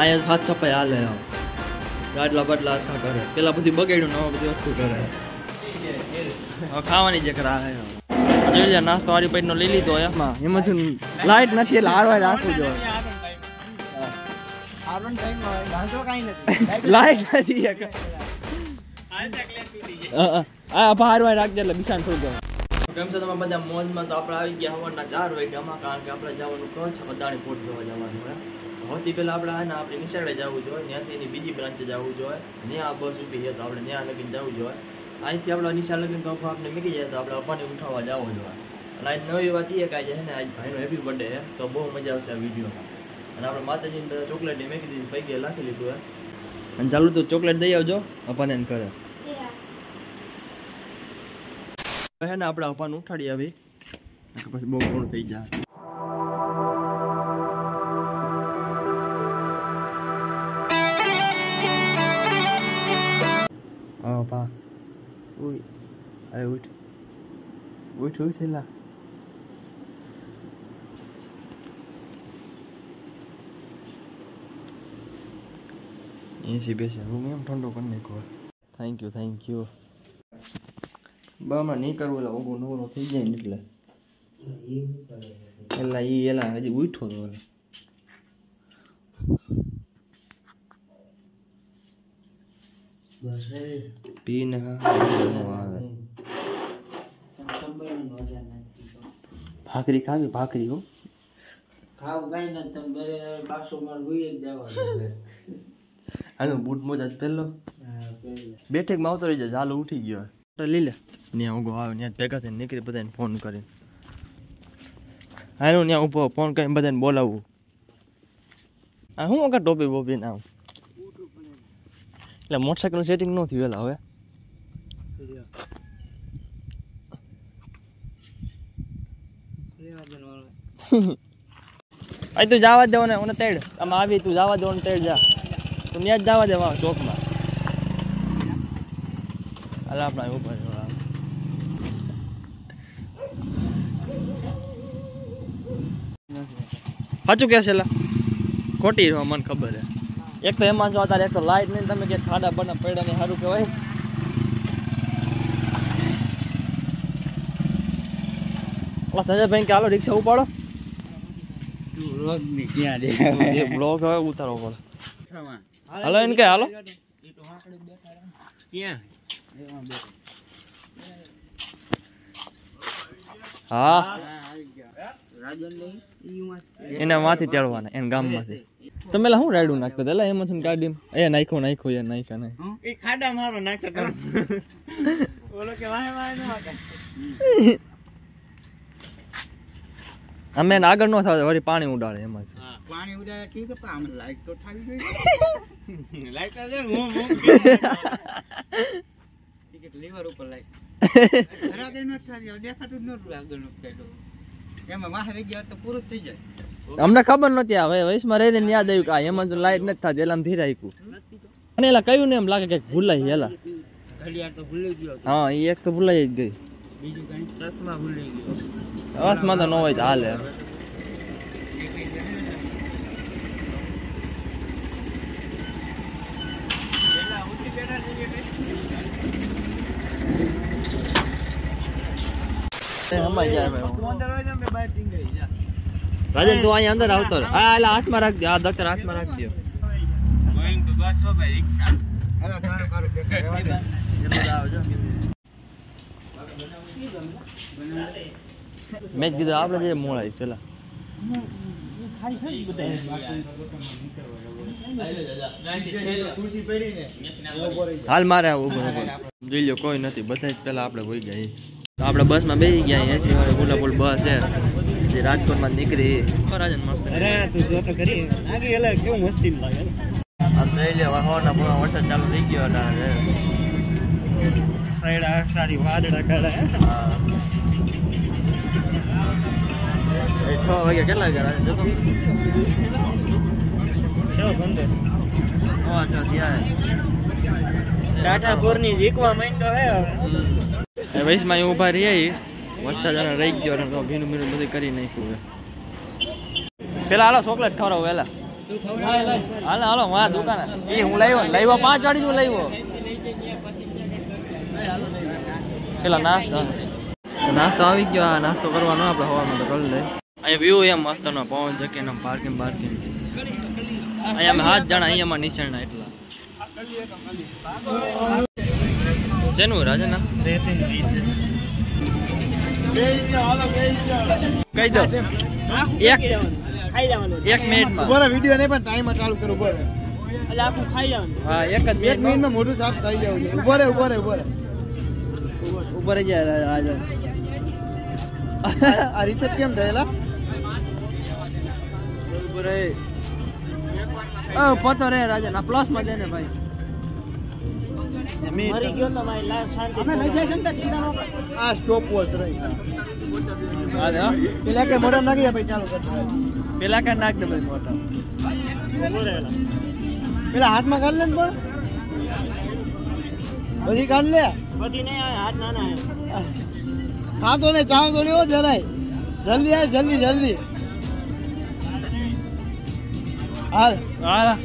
અહીંયા સાફ સફાઈ હાલે આમ ગાડલા બાટલા આખા કરે પેલા બધું બગાડ્યું નવા બધી વસ્તુ કરે ખાવાની જે કરે જોઈ લે નાસ્તો વાળી પેટ નો લઈ લીધો એમાં. એમાં શું લાઈટ નથી એટલે હારવા રાખવું જોઈએ. લાઈટ નથી આ એટલે બિસાન થઈ જાય. કેમ છો તમે બધા? મોજમાં તો આપણે આવી ગયા હવાના ચાર વાગ્યામાં કારણ કે આપણે જવાનું કહો છે અદાણી પોર્ટ જોવા જવાનું સૌથી પહેલાં આપણે આને આપણે નિશાળે જવું જોઈએ, ત્યાંથી એની બીજી બ્રાન્ચે જવું જોઈએ. ત્યાં આ બસ ઊભી છે તો આપણે ત્યાં લગીને જવું જોઈએ. અહીંથી આપણે નિશાળ લગીને તો આપણે મૂકી જાય તો આપણે અપાને ઉઠાવવા જવું જોઈએ. અને આજ નવી વાત એ કાંઈ છે ને, આજ ભાઈનો હેપી બર્થડે છે, તો બહુ મજા આવશે આ વિડીયોમાં અને આપણે માતાજીને ચોકલેટ મેં કીધી પૈકી લાખી લીધું હે. અને ચાલુ તો ચોકલેટ દઈ આવજો, અપાને કરે હે ને, આપણે અપાને ઉઠાડી આવી પછી બહુ ઘણું થઈ જાય. અરે ઉઠ ઉઠ ઉઠ એલા એસી બેસે રૂમ એમ ઠંડો કરી નાખો થેન્ક યુ થેન્ક યુ બા હમણાં નહીં કરવું એટલે ઓગો નવરો થઈ જાય ને એટલે એલા ઈ એલા હજી ઉઠો તો ઓલો. પીને ખા નો આવે ભાખરી ખાવી ભાખરી હો. હાલો બૂટ મોજા પહેલો બેઠકમાં આવતો રહી જાય હાલો ઉઠી ગયો. તો લઈ લે. ત્યાં ઊભો આવે ત્યાં ભેગા થઈને નીકળી બધાને ફોન કરીને. હાલો ત્યાં ઊભો ફોન કરીને બધાને બોલાવવું આ શું વખત ટોપી બોપી ના એટલે મોટરસાઇકલનું સેટિંગ ન થયું વેલા હવે? અહીં તું જવા દેવો ને મને તેડ. આમ આવી તું જવા દેવો ને તેડ જા. તું ત્યાં જ જવા દેવા ચોકમાં. હાલ આપણા ઉપર સાચું કે છે લા ખોટી રહો મને ખબર હે. એક તો એમાં જો અત્યારે એક તો લાઈટ નહીં તમે કે ખાડા બના પડ્યા ને સારું કહેવાય. સંજયભાઈ કે, હાલો, રિક્ષા ઉપાડો. એ બ્લોક હવે ઉતારવો પડે હાલો એને કે હાલો હા એના માંથી તેડવાના એના ગામમાંથી તમે શું રાયડું નાખતા હતા એમાં છે ગાડી એ નાખ્યો નાખ્યો એ નાખ્યા નહીં ખાડા મારો નાખતા ઓલો કે ન અમે આગળ ન થાય વળી પાણી ઉડાડે એમાં પાણી ઉડાડે ઠીક પણ આમ લાઈટ તો થાવી જોઈએ. લાઈટ આજે હું હું ટિકિટ લીવર ઉપર લાઈટ કઈ નથી થાવી દેખાતું જ નતું આગળનું. કઈ એમાં રહી ગયા તો પૂરું થઈ જાય. અમને ખબર નતી હવે વયસમાં રહીને યાદ આવ્યું કે આ એમાં જો લાઈટ નથી થતી એટલે આમ આવ્યું આપ્યું અને એલા કયું ને એમ લાગે કે ભૂલાઈ એલા. ઘડિયાળ તો ભૂલી ગયો હા એ એક તો ભૂલાઈ જ ગઈ. બીજું કઈ? ચશ્મા ભૂલી ગયો. બસમાં તો ન હોય તો હાલે. જાય રાજન તું અહીંયા અંદર આવતો રહે. આ એટલે હાથમાં રાખજો આ દફતર હાથમાં રાખજો મેં જ કીધું આપણે જે મોળ આવીશ પેલા. હાલ મારે આવું. જોઈ લો કોઈ નથી. બધા જ પેલા આપણે હોઈ ગયા તો આપણે બસમાં બેસી ગયા એસી વાળી ગુલાબુલ બસ છે. જે રાજકોટમાં નીકળી. રાજન મસ્ત કેવું મસ્તી લાગે આમ જોઈ લે હવાના પૂરા વરસાદ ચાલુ થઈ ગયો અટાણે આ સારી વાદળા કરે છ વાગે કેટલા વાગ્યા રાજે જતો છ હા અચ્છા ત્યાં ટાટાપુર જીકવા માંડ્યો હે ઊભા રહીએ વરસાદ રહી ગયો અને ભીનું ભીનું બધું કરી નાખ્યું હવે પેલા હાલો ચોકલેટ ખવડાવો પેલા. હાલો હાલો મારા દુકાન. એ હું લાવ્યો લાવ્યો પાંચ વાળી હું લાવ્યો. પેલા નાસ્તો. નાસ્તો આવી ગયો આ નાસ્તો કરવાનો આપણે હવામાં તો કરી લે. અહીંયા વ્યૂ એમ મસ્ત નો પવન જકે એમ પાર્કિંગ પાર્કિંગ અહીંયા અમે હાથ જણા અહીંયામાં નિશાળના એટલા. જેનું રાજના? કહી દો. એક એક મિનિટમાં. બરાબર વિડિયો નહીં પણ ટાઈમ ચાલુ કરો બરાબર હા એક જ એક મિનિટમાં મોટું સાફ થઈ જવું છે. ઊભો રે ઊભો રે ઊભો રે ઉપર જ આજે આ રિસેટ કેમ થયેલા? ઉપર ઓ પતો રે રાજન આ પ્લસમાં દે ને ભાઈ. અમે લઈ જાય જનતા ચિંતા આ સ્ટોપ વોચ રહી. પેલા કે મોઢા નાખી ભાઈ ચાલુ કર પેલા કાંઈ નાખ દે ભાઈ ફોટો પેલા હાથમાં કાઢ લે ને પણ બધી કાઢ લે. ખાતો ને ચાવતો ને એવો જરાય. જલ્દી આય જલ્દી જલ્દી. હાલ. હાલા.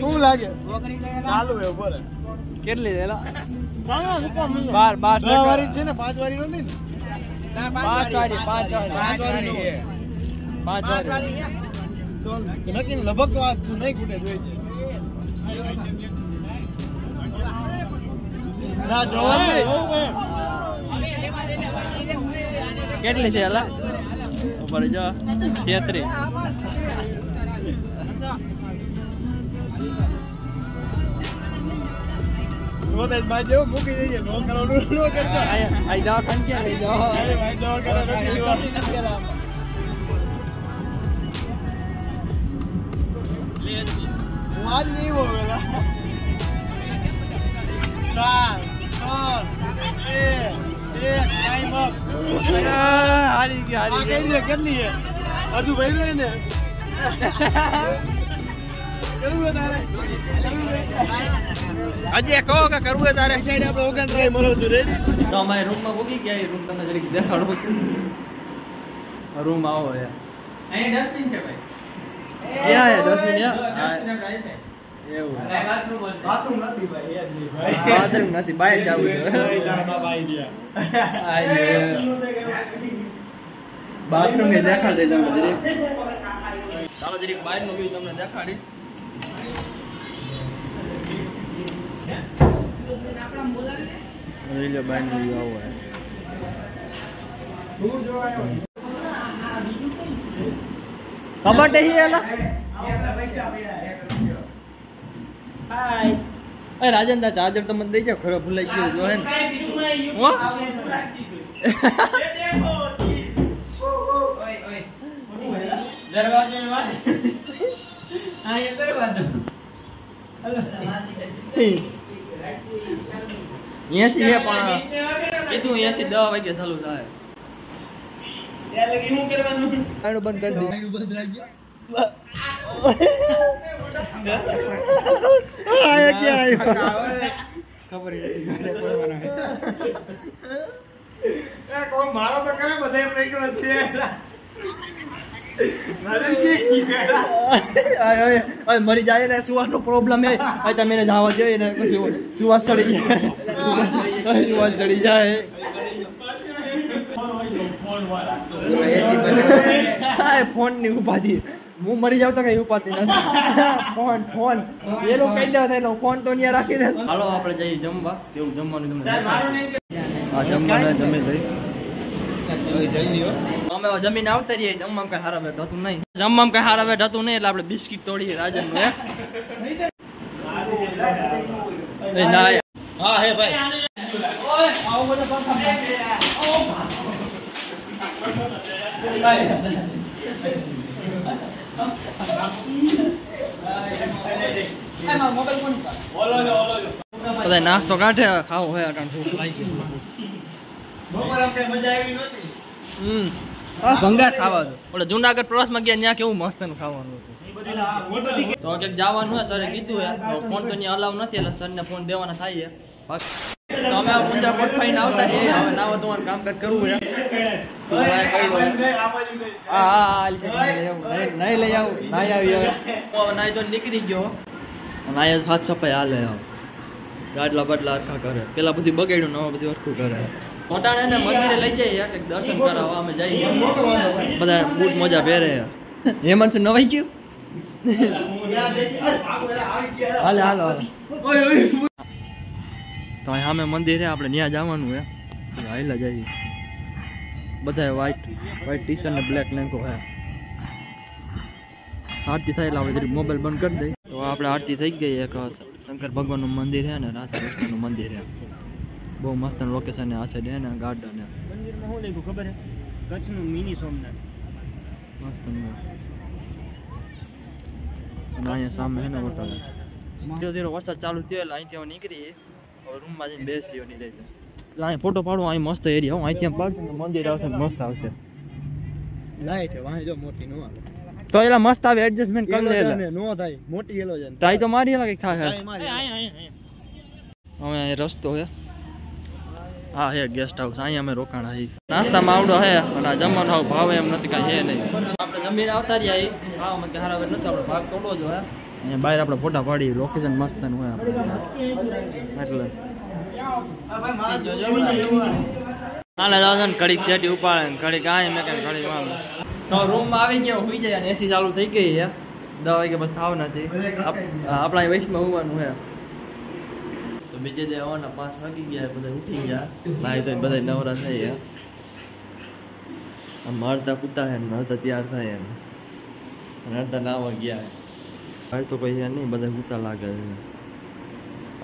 શું લાગે? ચાલુ હે ઉપર કેટલી દેલા બાર બાર દસ વાળી છે ને પાંચ વાર નથી ને? પાંચ વાળી પાંચ પાંચ વાળી પાંચ તો નક્કી ને લગભગ તો નહીં ખૂટે જોઈ ના જવાનું કેટલી છે હલા ઉપર જો તેત્રીસ દવાખાન ક્યાં લઈ જાઓ? અરે આ હારી કઈ છે કેટલી છે હજુ ભર્યું હોય ને કરવું છે તારે કરવું છે હજી કહો કે કરવું છે તારે આ સાઈડ આપણે ઓગણ ટ્રાય મળો છું રેડી તો અમારે રૂમમાં મૂકી ગયા એ રૂમ તમને જરીક દેખાડું રૂમ આવો યાર અહીં ડસ્ટબિન છે ભાઈ ક્યાં હે? એવું. બાથરૂમ નથી ભાઈ એ જ નહીં બાથરૂમ નથી. બહાર જવું છે. તારા બાપા આવી ગયા. બાથરૂમ એ દેખાડ દે તમને જરીક. ચાલો જરીક બહારનું વ્યૂ તમને દેખાડી. જોઈ લો બાયનું વ્યૂ આવો હે કબાટ હી એલા? એ રાજન દા ચાર્જર તમને દઈ જાવ ખરો ભૂલાઈ ગયું જો હે ને. હો? દરવાજો એ વાત. હા એ દરવાજો એસી પણ. કીધું એસી દસ વાગે ચાલુ થાય. આનું બંધ કરી દીધું આ ક્યાં ખબર એ કોણ મારો તો કરે બધા પૈકડો છે. મરી જાય ને સુવાસ નો પ્રોબ્લેમ એ તમે જાવા જવા જોઈએ ને સુવાસ ચડી જાય. સુવાસ ચડી જાય. ફોનની ઉપાધિ. હું મરી જાવ તો કઈ ઉપાધિ નથી. Phone phone. એનું કહી દેવા થાય ફોન તો ત્યાં રાખી દે હાલો આપણે જઈએ જમવા. કેવું જમવાનું તમને હા જમવાનું જમી લઈ જમીન આવતા રહીએ. જમવામાં કઈ હારા બેઠ હતું નહીં. જમવામાં કઈ હારા બેઠ હતું નહીં એટલે આપણે બિસ્કિટ તોડીએ રાજનનું હા હે ભાઈ. બધા નાસ્તો કાઢે ખાવો હોય અટાણ ભૂખ લાગી હમ. આ ખાવા દો. ઓલે જુનાગઢ પ્રવાસમાં ગયા ત્યાં કેવું મસ્તનું ખાવાનું હતું. તો ક્યાંક જવાનું હોય સરે કીધું હે. ફોન તો ત્યાં અલાવ નથી એટલે સરને ફોન દેવાના થાય છે. અમે મુંદ્રા કોટ ફાઈને આવતા છીએ. હવે નાવા તમારે કામકાજ કરવું છે. હા છે. લઈ આવું નાઈ આવી. હવે. નાઈ તો નીકળી ગયો. અહીંયા સાફ સફાઈ હાલે ગાડલા બાટલા હરખા કરે. પેલા બધું બગાડ્યું નવા બધું હરખું કરે. મોટાને મંદિરે લઈ જઈએ એક દર્શન કરાવવા અમે જઈએ. બધા બૂટ મોજા પહેરે હેમંત નવાઈ ગયું? હાલો હાલો. તો અહીં સામે મંદિર છે આપણે ત્યાં જવાનું હે હાઈલા જઈએ. બધા વ્હાઈટ વ્હાઈટ ટી શર્ટ ને બ્લેક લેંગો હે આરતી થાય એટલે આપણે જરીક મોબાઈલ બંધ કરી દઈએ. તો આપણે આરતી થઈ ગઈ એક શંકર ભગવાનનું મંદિર છે ને રાધા કૃષ્ણનું મંદિર છે. બહુ મસ્ત લોકેશન આ સાઈડ છે ને ગાર્ડન છે. મંદિરમાં શું લખ્યું ખબર છે? કચ્છનું મિની સોમનાથ. મસ્ત અને અહીંયા સામે છે ને હોટલ ધીરે ધીરે વરસાદ ચાલુ થયો એટલે અહીંથી હવે નીકળી હવે રૂમમાં જઈને બેસી ની રહી એટલે અહીં ફોટો પાડો અહીં મસ્ત એરિયા હું અહીંથી પાડશું મંદિર આવશે મસ્ત આવશે. લાઈટ વાંહે જો મોટી નો આવે. તો એલા મસ્ત આવે એડજસ્ટમેન્ટ કરી લે એલા નો થાય મોટી એલો છે ટ્રાય તો મારી એલા કંઈક થાય હવે અહીં રસ્તો છે હા હે ગેસ્ટ હાઉસ અહીંયા અમે રોકાણ છીએ નાસ્તામાં આવડો હે અને જમવાનો ભાવ એમ નથી કાંઈ હે નહીં. આપણે જમીને આવતા રહ્યા છીએ અમે હારા નથી આપણે ભાગ તોડવો જો હે અહીંયા બહાર આપણે ફોટા પાડી લોકેશન મસ્તનું હોય એટલે. હાલે જાવ ને ઘડીક શેટી ઉપાડે ને ઘડીક આ મેં કઈ ઘડીક આમ. તો આવી ગયો હોઈ એસી ચાલુ થઈ ગઈ છે. દસ બસ થાવ નથી. આપણા વયસમાં હોવાનું છે. તો બીજે દે આવવાના વાગી ગયા, બધા ઉઠી ગયા. ભાઈ તો બધા નવરા થઈ ગયા. મારતા કૂતા હે ને મારતા તૈયાર થાય એમ. અડધા નાવા ગયા. હાલ તો કોઈ નહીં બધા ગુતા લાગે છે.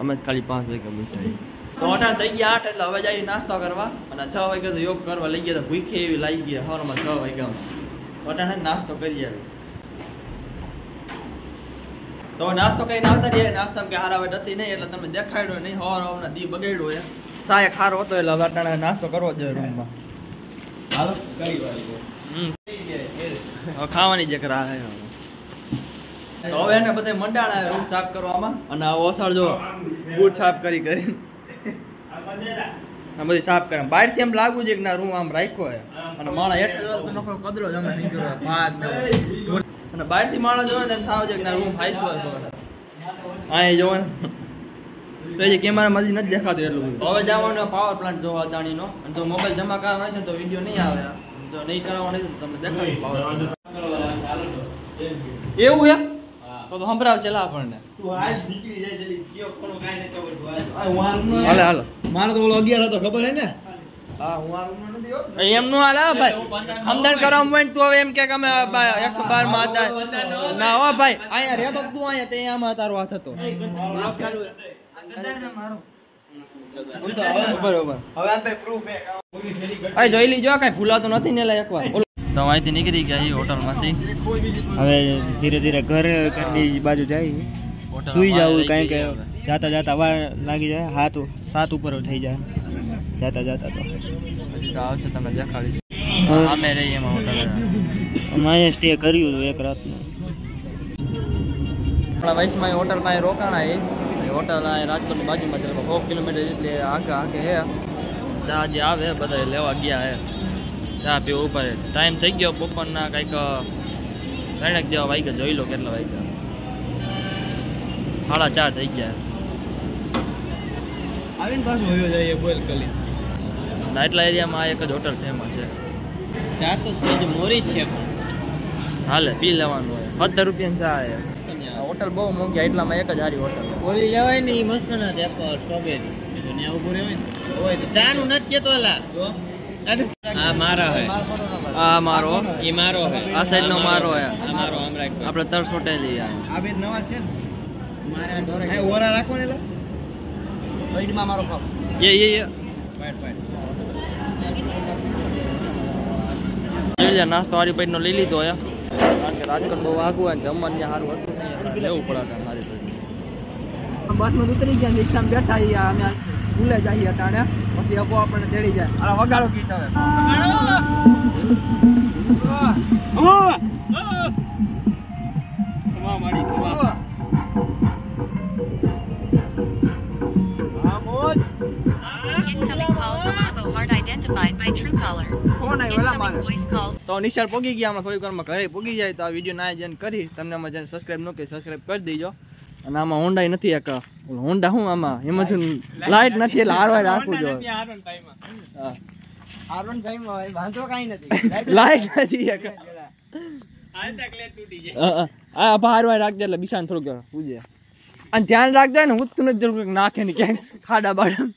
અમે જ ખાલી પાંચ વાગે ઉઠાઈ તો અઢાર થઈ ગયા આઠ એટલે હવે જઈ નાસ્તો કરવા. અને છ વાગે તો યોગ કરવા લઈ ગયા તો ભૂખે એવી લાગી ગયા સવારમાં છ વાગ્યા. અઢાર નાસ્તો કરી આવી. તો નાસ્તો કઈ આવતા રહીએ નાસ્તા કે હારા હવે નથી નહીં એટલે તમે દેખાડ્યો નહીં. હવાર હવારના દી બગાડ્યો છે. સાહેબ ખારો હતો એટલે હવે અટાણે નાસ્તો કરવો જોઈએ રૂમમાં. હમ. હવે ખાવાની જ એક રાહ છે. હવે. તો હવે એને બધા મંડાણા રૂમ સાફ કરવામાં અને આ ઓસાળ જો બૂટ સાફ કરી કરી. આ બધી સાફ કરે. બહારથી એમ લાગુ છે કે ના રૂમ આમ રાખ્યો છે. અને માણસ એટલો તો કદરો જમે નહીં હોય, ભાત ને અને બહારથી માણસ જોવે ને એમ થાવ છે કે ના રૂમ હાઈસો હતો હા એ જોવે ને. તો એ કેમેરા મજી નથી દેખાતું એટલું બધું. હવે જવાનું પાવર પ્લાન્ટ જોવા અદાણીનો. અને જો મોબાઈલ જમા કરવાનો છે તો વીડિયો નહીં આવે. જો નહીં કરવાનો છે તો તમે દેખાડી પાવર એવું છે? તો તો સંભળાવશે લા આપણને. હાલે હાલો. મારો તો ઓલો અગિયાર હતો ખબર હે ને? હાલે ભાઈ. તું હવે એમ કે કે અમે એકસો બારમાં હતા. ના હો ભાઈ અહીંયા રહેતો તું અહીંયા તે આમાં તારો હાથ હતો. બરોબર. અરે જોઈ લીજો કઈ ભૂલાતું નથી ને એક એકવાર. તો અહીંથી નીકળી ગયા એ હોટલમાંથી હવે ધીરે ધીરે ઘર ઘરની બાજુ જાય. હોટલ સુઈ અમારે જવું રહી કારણ કે ગઈ હવે. જાતા જાતા વાર લાગી જાય. હાથ સાત ઉપર થઈ જાય. જાતા જાતા તો. હજી તો આવશે તમે દેખાડીશ. હા. અમે રહીએ એમાં હોટલ. અમે અહીંયા સ્ટે કર્યું હતું એક રાતનું. આપણા વયસમાં એ હોટલમાં એ રોકાણા એ. એ હોટલ આ રાજકોટની બાજુમાં છે સો કિલોમીટર જેટલી આગે આગે હે. ચા જે આવે બધા લેવા ગયા હે. ચા પીવો ઊભા છે ટાઈમ થઈ ગયો બપોરના કંઈક ત્રણેક જેવા વાગ્યા જોઈ લો કેટલા વાગ્યા. સાડા ચાર થઈ ગયા. આવીને પાછું હોયો જાય બોલ કલી. એટલા એરિયામાં આ એક જ હોટલ ફેમસ છે. ચા તો સેજ મોરી છે હાલે પી લેવાનું હોય. સત્તર રૂપિયાની ચા હે હોટલ બહુ મોંઘી એટલામાં એક જ સારી હોટલ ઓલી લેવાય ને એ મસ્ત ના છે સ્ટ્રોબેરી દુનિયા ઉભું રહેવાય હોય તો. ચા નું નથી કેતો એલા આ મારા હે. આ મારો? ઈ મારો હે. આ સાઈડ નો મારો હે. આ મારો આમ રાખો આપણે તરસ હોટેલી આ. આ બે નવા છે ને? મારા ઢોરા. ઓરા રાખો ને એલા વૈડમાં મારો ખાવ. એ એ એ પાટ પાટ લઈ નાસ્તો વાળી પેટ નો લઈ લીધો હે. કારણ કે રાજકોટ બહુ આઘું હોય ને જમવાનું સારું હતું નહીં. લેવું પડે સારી બસમાં ઉતરી ગયા રિક્ષામાં બેઠા અમે ભૂલે જઈએ તાણે પછી અબો આપણને ચડી જાય. અરે વગાડો ગીત હવે. તો નિશાળ પોગી ગયા થોડીક વારમાં ઘરે પોગી જાય, તો આ વીડિયો ના એજન કરી. તમને મજાને સબસ્ક્રાઈબ ન કરી સબસ્ક્રાઈબ કરી દેજો. અને આમાં હોન્ડા નથી એક. હોન્ડા શું આમાં? એમાં શું લાઇટ નથી એટલે હારવાર રાખવું જોઈએ. માં નથી. એક. આ હારવાર રાખજે એટલે બિસાન થોડુંક પૂજે. અને ધ્યાન રાખજો ને હું તું નથી નાખે ને ક્યાંક ખાડા બાડા.